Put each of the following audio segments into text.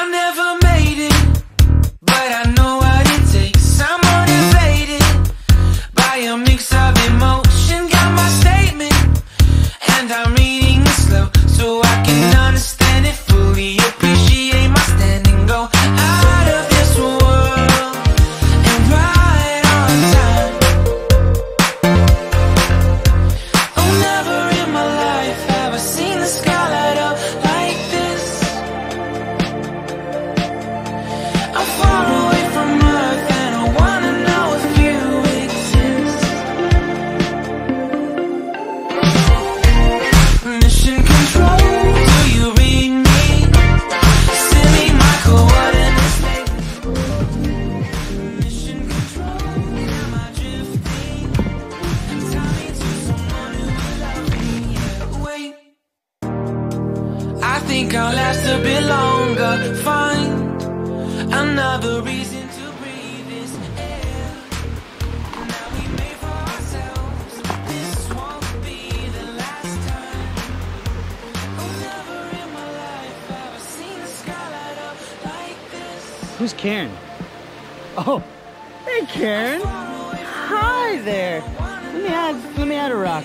I never made it, but I think I'll last a bit longer. Find another reason to breathe this air. Now we made for ourselves. This won't be the last time. Oh, never in my life have I seen the sky light up like this. Who's cairn? Oh, hey cairn. Hi there. Let me add let me add a rock.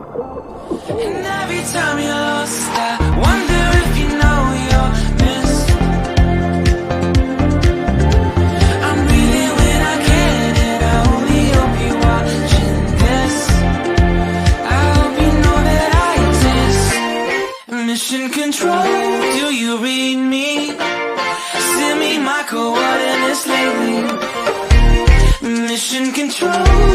And every time you're lost, I wonder if you know you're missed. I'm breathing when I can, and I only hope you're watching this. I hope you know that I exist. Mission control, do you read me? Send me my coordinates lately. Mission control.